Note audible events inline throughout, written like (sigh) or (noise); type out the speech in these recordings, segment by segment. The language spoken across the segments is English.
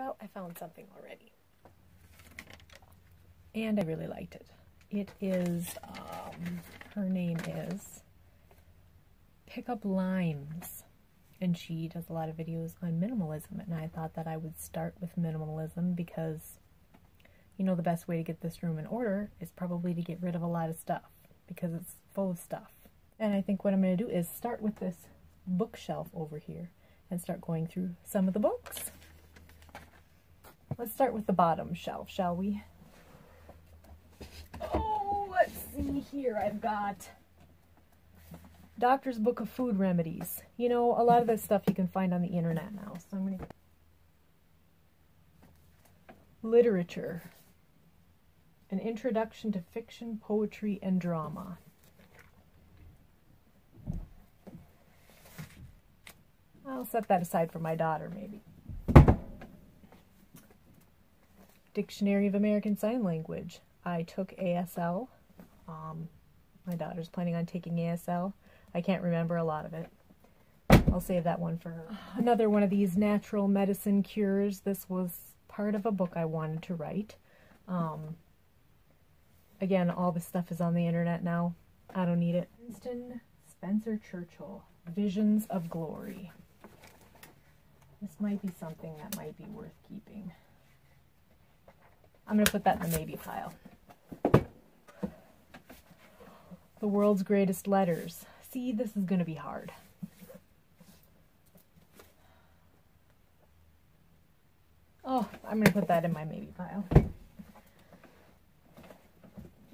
Well, I found something already. And I really liked it. It is, um, her name is Pick Up Limes. And she does a lot of videos on minimalism. And I thought that I would start with minimalism because, you know, the best way to get this room in order is probably to get rid of a lot of stuff because it's full of stuff. And I think what I'm going to do is start with this bookshelf over here and start going through some of the books. Let's start with the bottom shelf, shall we? Oh, let's see here. I've got Doctor's Book of Food Remedies. You know, a lot of this stuff you can find on the internet now. So I'm going to... Literature. An Introduction to Fiction, Poetry, and Drama. I'll set that aside for my daughter, maybe. Dictionary of American Sign Language. I took ASL. Um, my daughter's planning on taking ASL. I can't remember a lot of it. I'll save that one for her. Another one of these natural medicine cures. This was part of a book I wanted to write. Um, again, all this stuff is on the internet now. I don't need it. Winston Spencer Churchill, Visions of Glory. This might be something that might be worth keeping. I'm going to put that in the maybe pile. The World's Greatest Letters. See, this is going to be hard. Oh, I'm going to put that in my maybe pile.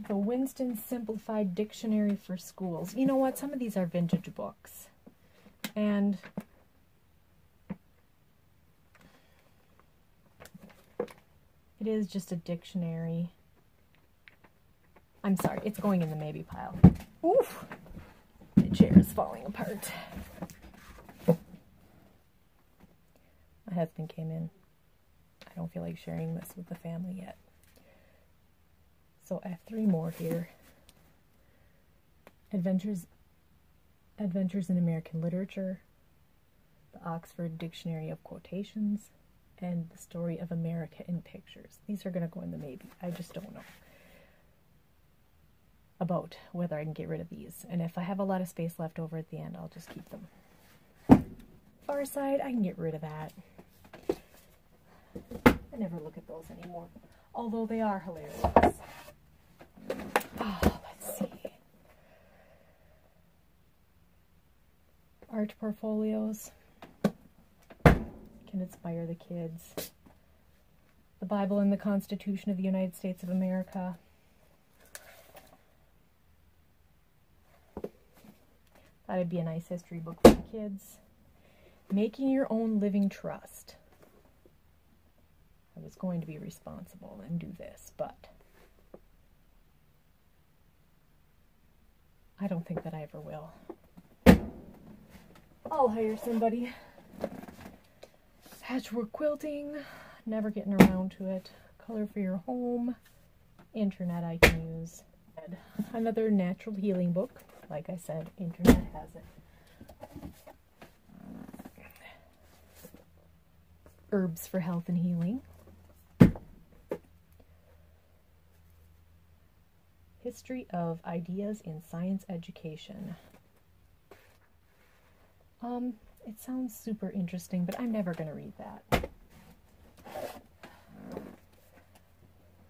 The Winston Simplified Dictionary for Schools. You know what? Some of these are vintage books. And It is just a dictionary. I'm sorry, it's going in the maybe pile. Oof! The chair is falling apart. My husband came in. I don't feel like sharing this with the family yet. So I have three more here. Adventures Adventures in American Literature, the Oxford Dictionary of Quotations, and the story of America in pictures. These are going to go in the maybe. I just don't know about whether I can get rid of these. And if I have a lot of space left over at the end, I'll just keep them. Far side, I can get rid of that. I never look at those anymore, although they are hilarious. Oh, let's see. Art portfolios can inspire the kids. The Bible and the Constitution of the United States of America. That'd be a nice history book for the kids. Making Your Own Living Trust. I was going to be responsible and do this, but I don't think that I ever will. I'll hire somebody. Patchwork quilting, never getting around to it. Color for your home, internet I can use. Another natural healing book. Like I said, internet has it. Herbs for health and healing. History of Ideas in Science Education. Um, it sounds super interesting, but I'm never going to read that.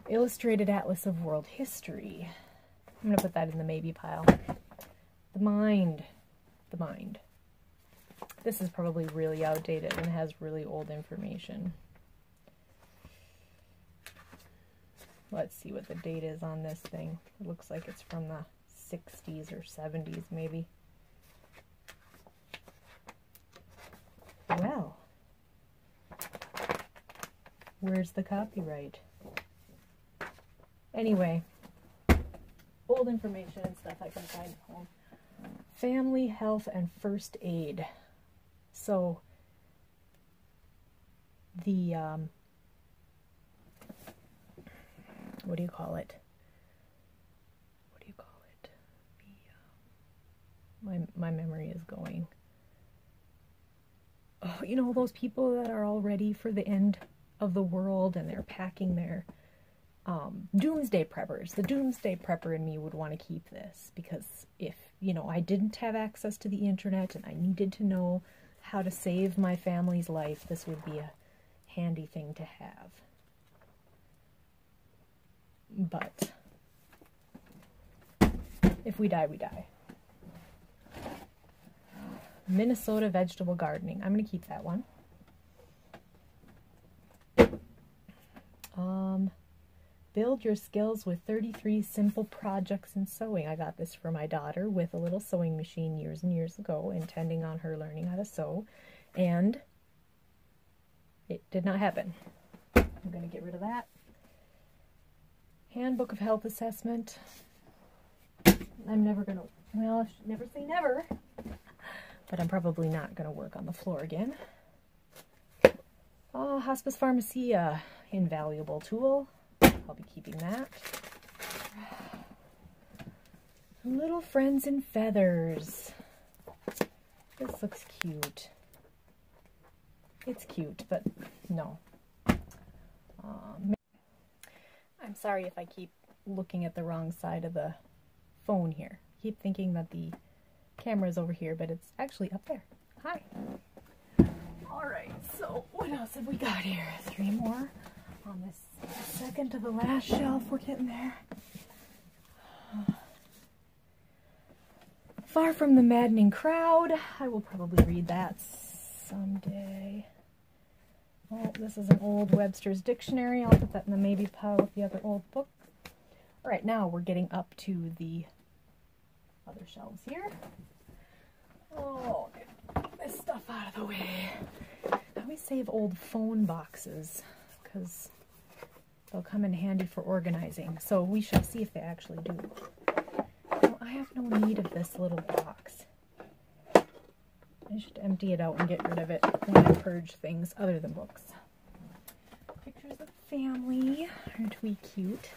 Illustrated Atlas of World History. I'm going to put that in the maybe pile. The Mind. The Mind. This is probably really outdated and has really old information. Let's see what the date is on this thing. It looks like it's from the 60s or 70s maybe. Well, where's the copyright? Anyway, old information and stuff I can find at home. Family health and first aid. So, the, um, what do you call it? What do you call it? The, um, my, my memory is going oh, you know, those people that are all ready for the end of the world and they're packing their um, doomsday preppers. The doomsday prepper in me would want to keep this because if, you know, I didn't have access to the internet and I needed to know how to save my family's life, this would be a handy thing to have. But if we die, we die. Minnesota vegetable gardening. I'm going to keep that one. Um, build your skills with 33 simple projects in sewing. I got this for my daughter with a little sewing machine years and years ago, intending on her learning how to sew. And it did not happen. I'm going to get rid of that. Handbook of Health Assessment. I'm never going to, well, never say never, but I'm probably not going to work on the floor again. Oh, Hospice Pharmacia, invaluable tool. I'll be keeping that. Little Friends in Feathers. This looks cute. It's cute, but no. Um, I'm sorry if I keep looking at the wrong side of the phone here. keep thinking that the camera is over here, but it's actually up there. Hi. Alright, so what else have we got here? Three more on this second to the last shelf. We're getting there. Far from the maddening crowd. I will probably read that someday. Oh, this is an old Webster's Dictionary. I'll put that in the maybe pile with the other old book. All right, now we're getting up to the other shelves here. Oh, get this stuff out of the way. I always save old phone boxes because they'll come in handy for organizing. So we shall see if they actually do. Now, I have no need of this little box. I should empty it out and get rid of it when I purge things other than books. Pictures of family. Aren't we cute?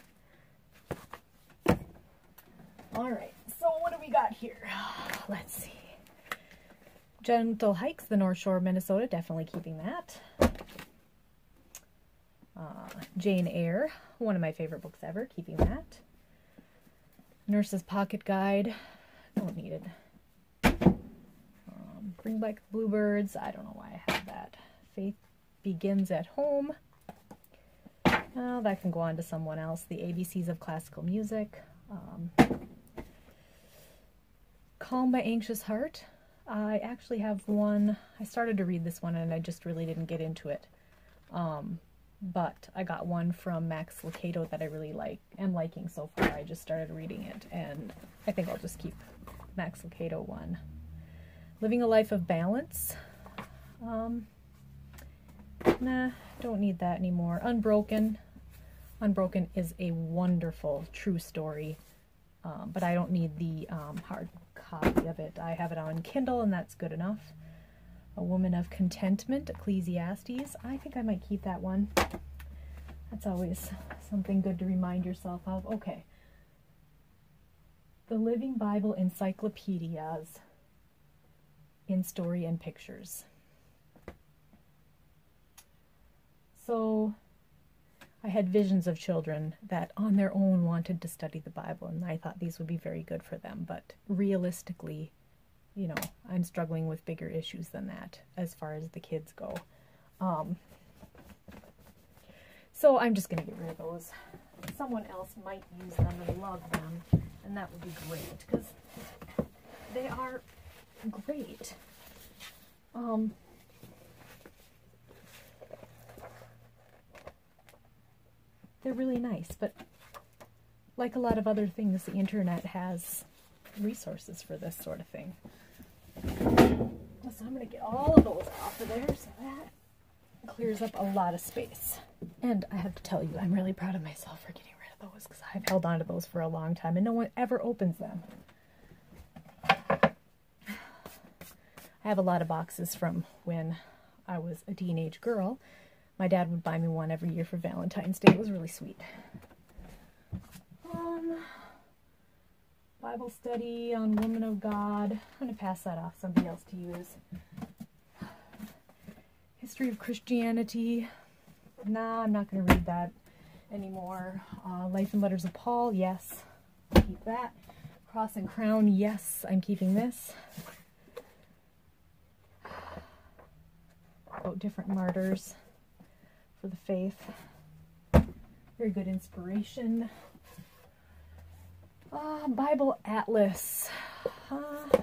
Alright, so what do we got here? (sighs) Let's see. Gentle Hikes, the North Shore of Minnesota. Definitely keeping that. Uh, Jane Eyre, one of my favorite books ever. Keeping that. Nurse's Pocket Guide. Don't need it. Bring Back Bluebirds. I don't know why I have that. Faith Begins at Home. Oh, that can go on to someone else. The ABCs of Classical Music. Um, Calm My Anxious Heart. I actually have one. I started to read this one and I just really didn't get into it. Um, but I got one from Max Lucado that I really like am liking so far. I just started reading it and I think I'll just keep Max Lucado one. Living a life of balance. Um, nah, don't need that anymore. Unbroken. Unbroken is a wonderful true story, um, but I don't need the um, hard copy of it. I have it on Kindle, and that's good enough. A Woman of Contentment, Ecclesiastes. I think I might keep that one. That's always something good to remind yourself of. Okay. The Living Bible Encyclopedias in story and pictures. So I had visions of children that on their own wanted to study the Bible, and I thought these would be very good for them. But realistically, you know, I'm struggling with bigger issues than that as far as the kids go. Um, so I'm just going to get rid of those. Someone else might use them and love them, and that would be great because they are great. Um, they're really nice, but like a lot of other things, the internet has resources for this sort of thing. So I'm going to get all of those off of there so that clears up a lot of space. And I have to tell you, I'm really proud of myself for getting rid of those because I've held on to those for a long time and no one ever opens them. I have a lot of boxes from when I was a teenage girl. My dad would buy me one every year for Valentine's Day. It was really sweet. Um, Bible study on Woman of God. I'm going to pass that off somebody else to use. History of Christianity. Nah, I'm not going to read that anymore. Uh, Life and Letters of Paul, yes. Keep that. Cross and Crown, yes, I'm keeping this. About different martyrs for the faith. Very good inspiration. Uh, Bible Atlas. Uh,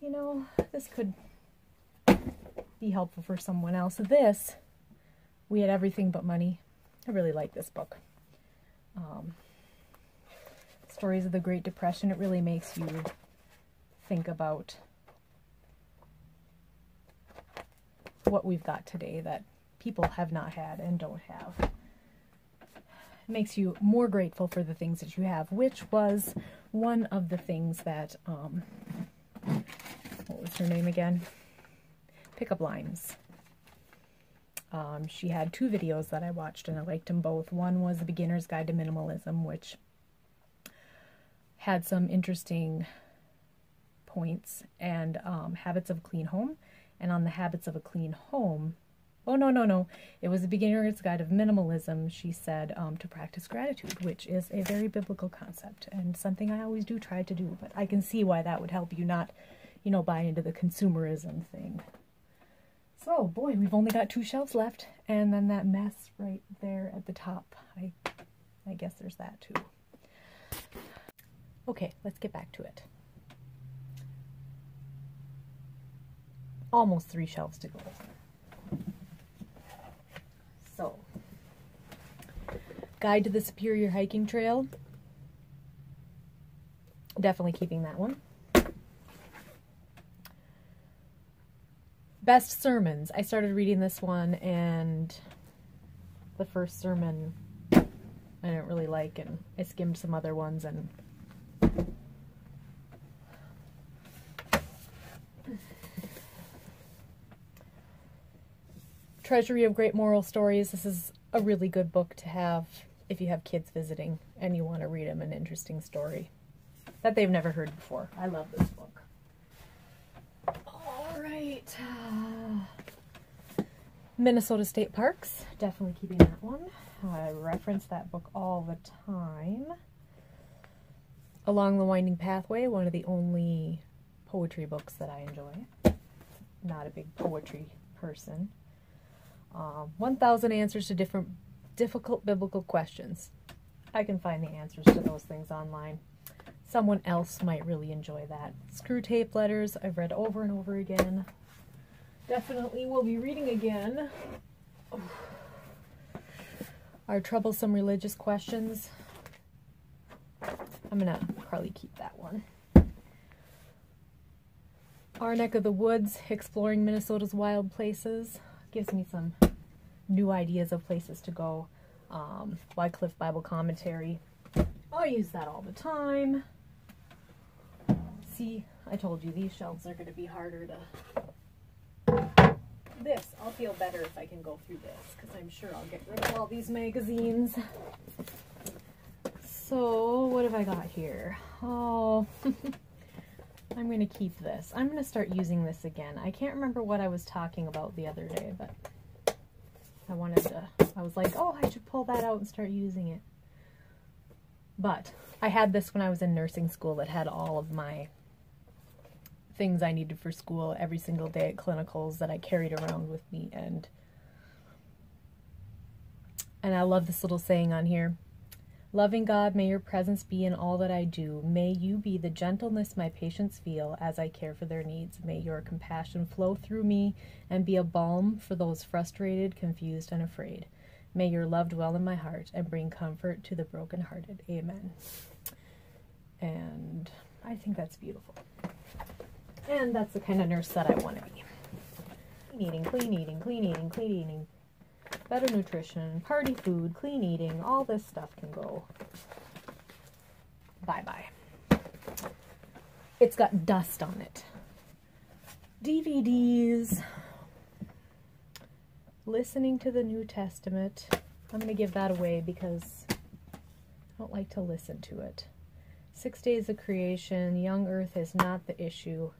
you know, this could be helpful for someone else. This, We Had Everything But Money. I really like this book. Um, stories of the Great Depression. It really makes you think about what we've got today that people have not had and don't have. It makes you more grateful for the things that you have, which was one of the things that, um, what was her name again? Pick Up Limes. Um, she had two videos that I watched and I liked them both. One was The Beginner's Guide to Minimalism, which had some interesting points, and um, Habits of a Clean Home. And on the Habits of a Clean Home, oh no, no, no, it was The Beginner's Guide of Minimalism. She said um, to practice gratitude, which is a very biblical concept and something I always do try to do, but I can see why that would help you not, you know, buy into the consumerism thing. So, boy, we've only got two shelves left, and then that mess right there at the top. I, I guess there's that too. Okay, let's get back to it. Almost three shelves to go. So, Guide to the Superior Hiking Trail. Definitely keeping that one. Best sermons. I started reading this one, and the first sermon I didn't really like, and I skimmed some other ones, and Treasury of Great Moral Stories. This is a really good book to have if you have kids visiting and you want to read them an interesting story that they've never heard before. I love this book. All right. Uh, Minnesota State Parks. Definitely keeping that one. I reference that book all the time. Along the Winding Pathway, one of the only poetry books that I enjoy. Not a big poetry person. Uh, 1,000 answers to different difficult biblical questions. I can find the answers to those things online. Someone else might really enjoy that. Screwtape Letters, I've read over and over again. Definitely will be reading again. Our Troublesome Religious Questions. I'm to probably keep that one. Our Neck of the Woods, Exploring Minnesota's Wild Places. Gives me some new ideas of places to go. Um, Wycliffe Bible Commentary. I use that all the time. See, I told you these shelves are going to be harder to... This, I'll feel better if I can go through this, because I'm sure I'll get rid of all these magazines. So, what have I got here? Oh, (laughs) I'm going to keep this. I'm going to start using this again. I can't remember what I was talking about the other day, but I wanted to, I was like, oh, I should pull that out and start using it. But I had this when I was in nursing school that had all of my things I needed for school every single day at clinicals that I carried around with me. And, and I love this little saying on here. Loving God, may your presence be in all that I do. May you be the gentleness my patients feel as I care for their needs. May your compassion flow through me and be a balm for those frustrated, confused, and afraid. May your love dwell in my heart and bring comfort to the brokenhearted. Amen. And I think that's beautiful. And that's the kind of nurse that I want to be. Clean eating, clean eating, clean eating, clean eating better nutrition, party food, clean eating, all this stuff can go bye-bye. It's got dust on it. DVDs, listening to the New Testament. I'm going to give that away because I don't like to listen to it. Six Days of Creation, Young Earth is not the issue.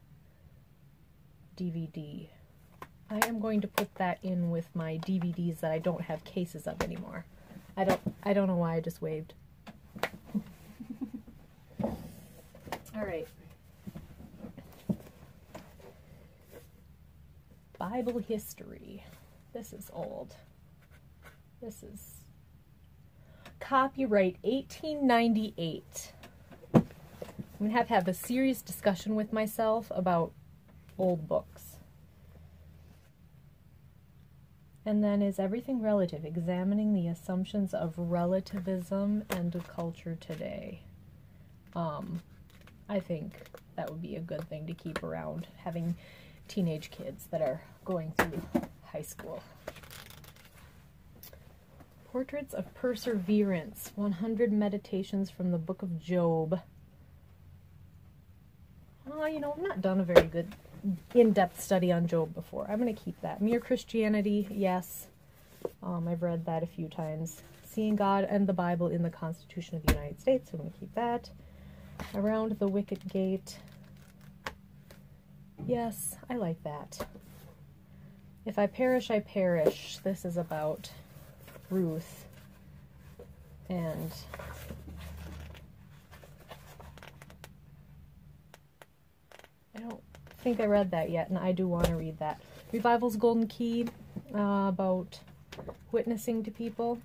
DVD. I am going to put that in with my DVDs that I don't have cases of anymore. I don't I don't know why I just waved. (laughs) All right. Bible history. This is old. This is copyright 1898. I'm going to have to have a serious discussion with myself about old books. And then is everything relative, examining the assumptions of relativism and culture today. Um, I think that would be a good thing to keep around, having teenage kids that are going through high school. Portraits of Perseverance, 100 Meditations from the Book of Job. Oh, you know, I've not done a very good in-depth study on Job before. I'm going to keep that. Mere Christianity, yes. Um, I've read that a few times. Seeing God and the Bible in the Constitution of the United States, I'm going to keep that. Around the Wicket Gate. Yes, I like that. If I perish, I perish. This is about Ruth and I don't think I read that yet, and I do want to read that. Revival's Golden Key uh, about witnessing to people.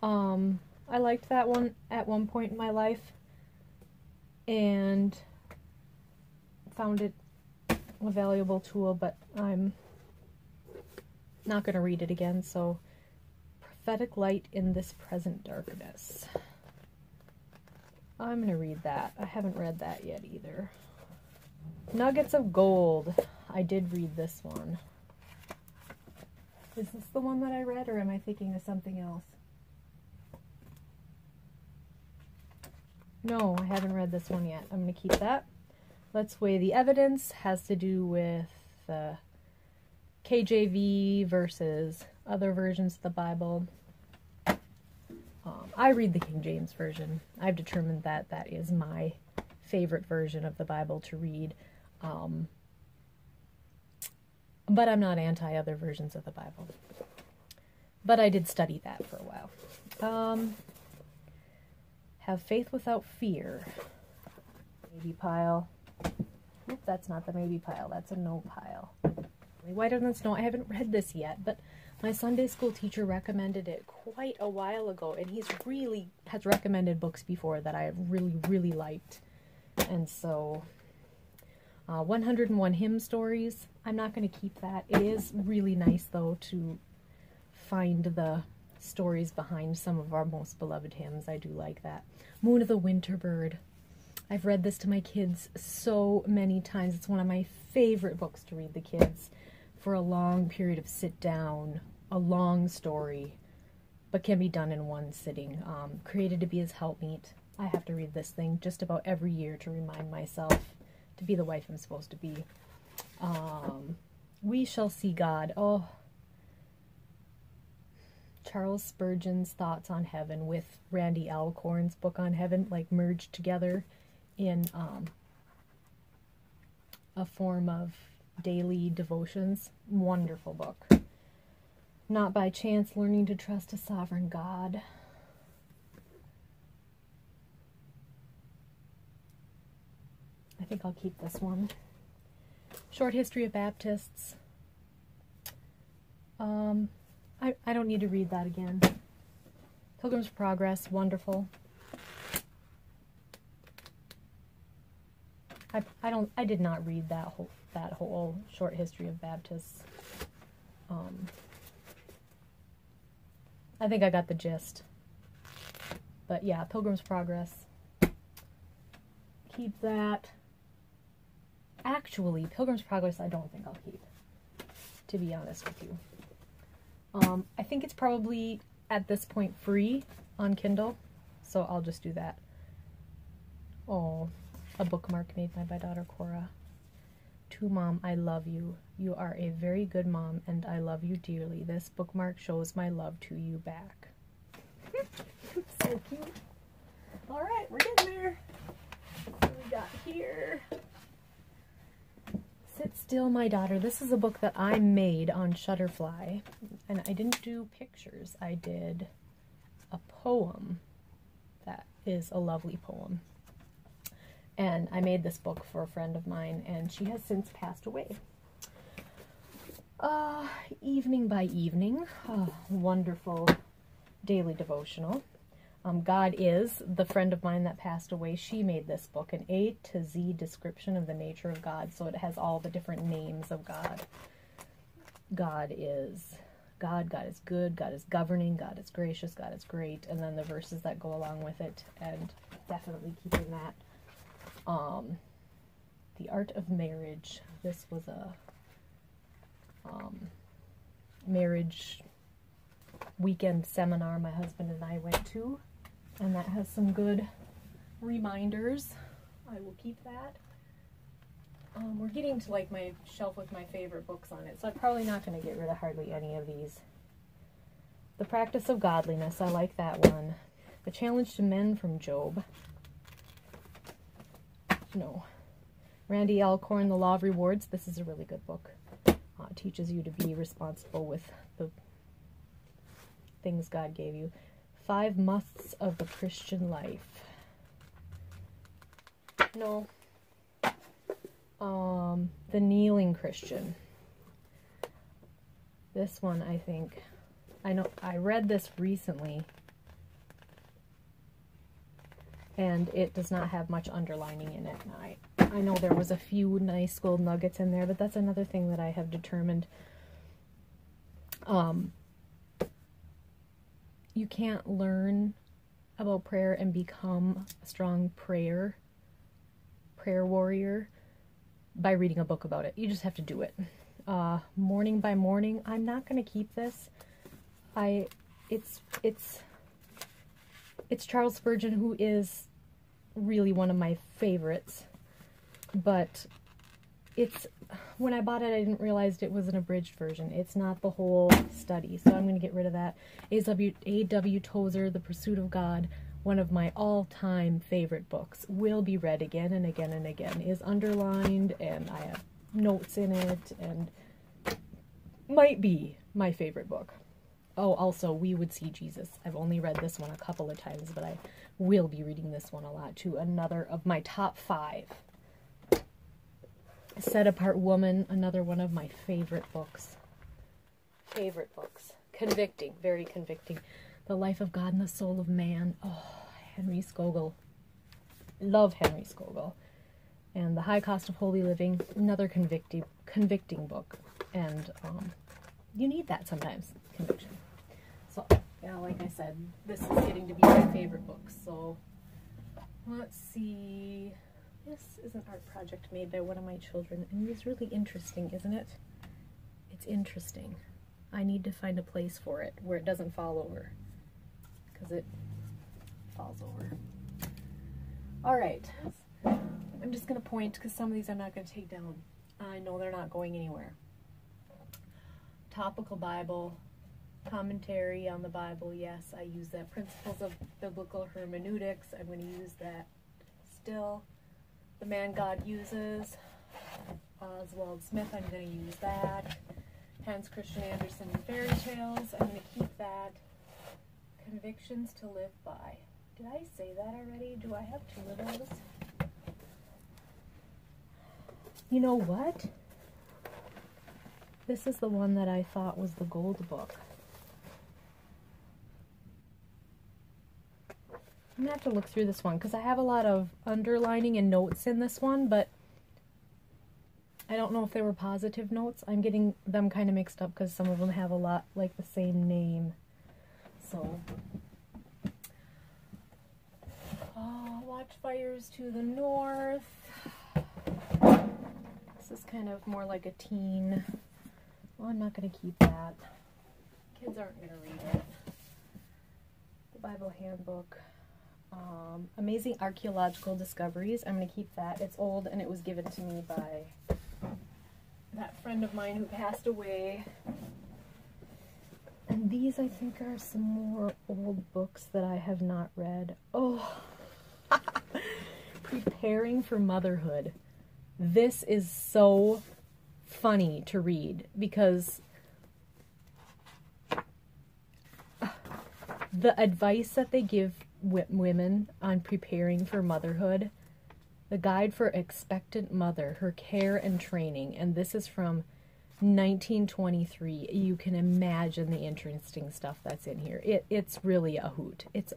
Um, I liked that one at one point in my life and found it a valuable tool, but I'm not going to read it again, so prophetic light in this present darkness. I'm going to read that. I haven't read that yet either. Nuggets of Gold. I did read this one. Is this the one that I read, or am I thinking of something else? No, I haven't read this one yet. I'm going to keep that. Let's Weigh the Evidence has to do with the KJV versus other versions of the Bible. Um, I read the King James Version. I've determined that that is my favorite version of the Bible to read. Um, but I'm not anti other versions of the Bible. But I did study that for a while. Um, have faith without fear. Maybe pile. Oop, that's not the maybe pile, that's a no pile. Whiter Than Snow, I haven't read this yet, but my Sunday school teacher recommended it quite a while ago, and he's really has recommended books before that I have really, really liked. And so, uh, 101 Hymn Stories, I'm not going to keep that. It is really nice, though, to find the stories behind some of our most beloved hymns. I do like that. Moon of the Winter Bird, I've read this to my kids so many times. It's one of my favorite books to read the kids for a long period of sit down, a long story, but can be done in one sitting. Um, created to be as helpmeet. I have to read this thing just about every year to remind myself to be the wife I'm supposed to be. Um, we shall see God. Oh, Charles Spurgeon's thoughts on heaven with Randy Alcorn's book on heaven, like merged together in um, a form of daily devotions. Wonderful book. Not by chance, learning to trust a sovereign God. I think I'll keep this one. Short History of Baptists. Um, I, I don't need to read that again. Pilgrim's Progress, wonderful. I, I don't I did not read that whole that whole short history of Baptists. Um, I think I got the gist. But yeah, Pilgrim's Progress. Keep that. Actually, Pilgrim's Progress I don't think I'll keep. To be honest with you. Um, I think it's probably at this point free on Kindle, so I'll just do that. Oh, a bookmark made by my daughter Cora. To mom, I love you. You are a very good mom, and I love you dearly. This bookmark shows my love to you back. (laughs) so cute. All right, we're getting there. We got here? Still My Daughter. This is a book that I made on Shutterfly. And I didn't do pictures. I did a poem that is a lovely poem. And I made this book for a friend of mine, and she has since passed away. Uh, evening by evening, wonderful daily devotional. Um, God is, the friend of mine that passed away, she made this book, an A to Z description of the nature of God. So it has all the different names of God. God is God, God is good, God is governing, God is gracious, God is great, and then the verses that go along with it, and definitely keeping that. Um, the Art of Marriage. This was a um, marriage weekend seminar my husband and I went to and that has some good reminders. I will keep that. Um, we're getting to like my shelf with my favorite books on it, so I'm probably not going to get rid of hardly any of these. The Practice of Godliness, I like that one. The Challenge to Men from Job. No. Randy Alcorn, The Law of Rewards. This is a really good book. Uh, teaches you to be responsible with the things God gave you. Five Musts of the Christian Life. No. Um, The Kneeling Christian. This one, I think. I know I read this recently. And it does not have much underlining in it. I, I know there was a few nice gold nuggets in there, but that's another thing that I have determined um, you can't learn about prayer and become a strong prayer prayer warrior by reading a book about it. You just have to do it. Uh, morning by morning. I'm not going to keep this. I it's it's it's Charles Spurgeon who is really one of my favorites. But it's when I bought it, I didn't realize it was an abridged version. It's not the whole study, so I'm going to get rid of that. A.W. A.W. Tozer, The Pursuit of God, one of my all-time favorite books, will be read again and again and again. Is underlined, and I have notes in it, and might be my favorite book. Oh, also, We Would See Jesus. I've only read this one a couple of times, but I will be reading this one a lot too. Another of my top five Set Apart Woman, another one of my favorite books. Favorite books. Convicting, very convicting. The Life of God and the Soul of Man. Oh, Henry Scougal. Love Henry Scougal. And The High Cost of Holy Living, another convicting, convicting book. And um, you need that sometimes, conviction. So, yeah, like I said, this is getting to be my favorite book. So, let's see. This is an art project made by one of my children, and it's really interesting, isn't it? It's interesting. I need to find a place for it where it doesn't fall over, because it falls over. All right, I'm just going to point, because some of these I'm not going to take down. I know they're not going anywhere. Topical Bible, commentary on the Bible, yes, I use that. Principles of Biblical Hermeneutics, I'm going to use that still. The Man God Uses, Oswald Smith, I'm going to use that. Hans Christian Andersen Fairy Tales, I'm going to keep that. Convictions to Live By. Did I say that already? Do I have two of those? You know what? This is the one that I thought was the gold book. I'm gonna have to look through this one because I have a lot of underlining and notes in this one, but I don't know if they were positive notes. I'm getting them kind of mixed up because some of them have a lot like the same name. So, uh, watch fires to the north. This is kind of more like a teen. Well, I'm not going to keep that. Kids aren't going to read it. The Bible Handbook. Um, amazing archaeological discoveries. I'm going to keep that. It's old and it was given to me by that friend of mine who passed away. And these, I think, are some more old books that I have not read. Oh, (laughs) Preparing for Motherhood. This is so funny to read because the advice that they give women on preparing for motherhood, the guide for expectant mother, her care and training, and this is from 1923. You can imagine the interesting stuff that's in here. It, it's really a hoot. It's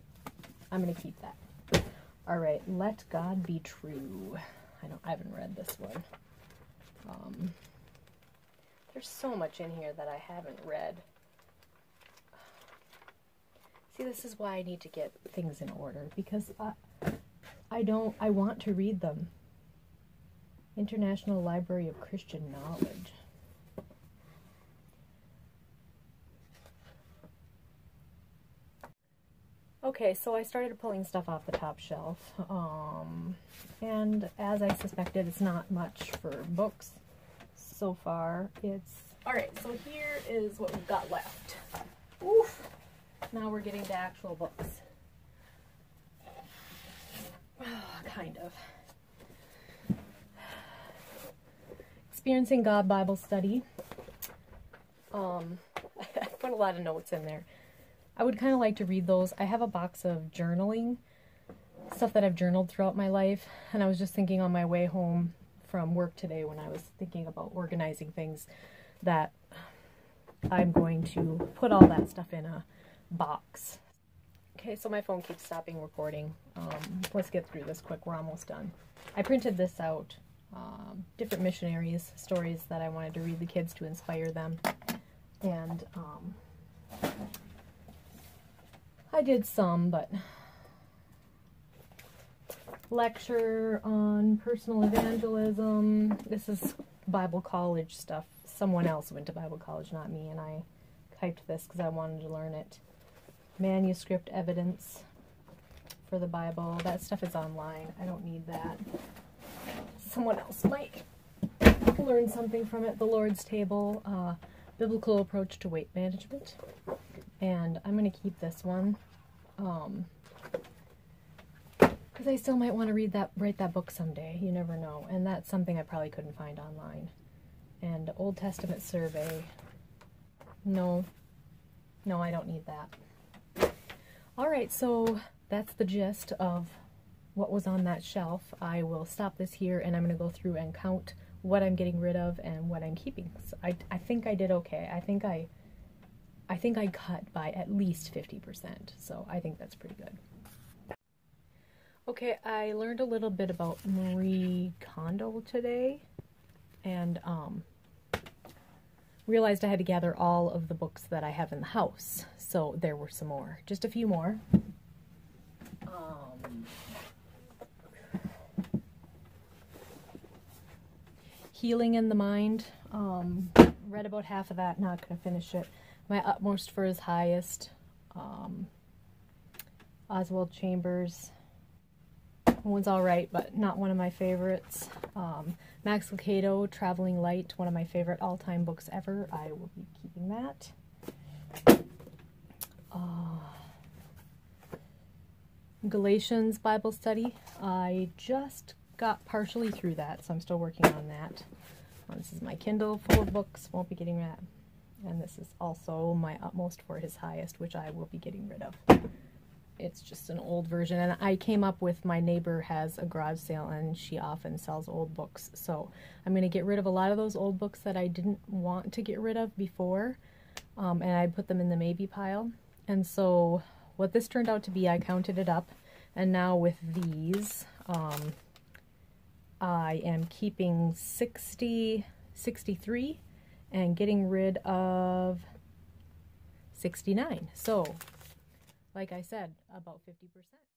I'm gonna keep that. All right, let God be true. I don't. I haven't read this one. Um, there's so much in here that I haven't read. See, this is why I need to get things in order because I, I don't. I want to read them. International Library of Christian Knowledge. Okay, so I started pulling stuff off the top shelf, um, and as I suspected, it's not much for books so far. It's, alright, so here is what we've got left. Oof! Now we're getting to actual books. Oh, kind of. Experiencing God Bible Study. Um, (laughs) I put a lot of notes in there. I would kind of like to read those. I have a box of journaling, stuff that I've journaled throughout my life, and I was just thinking on my way home from work today when I was thinking about organizing things that I'm going to put all that stuff in a box. Okay, so my phone keeps stopping recording. Um, let's get through this quick. We're almost done. I printed this out. Um, different missionaries, stories that I wanted to read the kids to inspire them. And um, I did some, but lecture on personal evangelism. This is Bible college stuff. Someone else went to Bible college, not me, and I typed this because I wanted to learn it. Manuscript evidence for the Bible. That stuff is online. I don't need that. Someone else might learn something from it. The Lord's Table, uh, Biblical Approach to Weight Management. And I'm going to keep this one. Um, because I still might want to read that, write that book someday. You never know. And that's something I probably couldn't find online. And Old Testament survey. No. No, I don't need that. Alright, so that's the gist of what was on that shelf. I will stop this here and I'm going to go through and count what I'm getting rid of and what I'm keeping. So I, I think I did okay. I think I I think I cut by at least 50%, so I think that's pretty good. Okay, I learned a little bit about Marie Kondo today, and um, realized I had to gather all of the books that I have in the house, so there were some more. Just a few more. Um, Healing in the Mind. Um, read about half of that, not going to finish it. My Utmost for His Highest, um, Oswald Chambers. One's alright, but not one of my favorites. Um, Max Lucado, Traveling Light, one of my favorite all-time books ever. I will be keeping that. Uh, Galatians Bible Study. I just got partially through that, so I'm still working on that. Um, this is my Kindle full of books. Won't be getting that and this is also my utmost for his highest, which I will be getting rid of. It's just an old version, and I came up with my neighbor has a garage sale, and she often sells old books, so I'm going to get rid of a lot of those old books that I didn't want to get rid of before, um, and I put them in the maybe pile. And so what this turned out to be, I counted it up, and now with these, um, I am keeping 60, 63, and getting rid of 69. So, like I said, about 50%.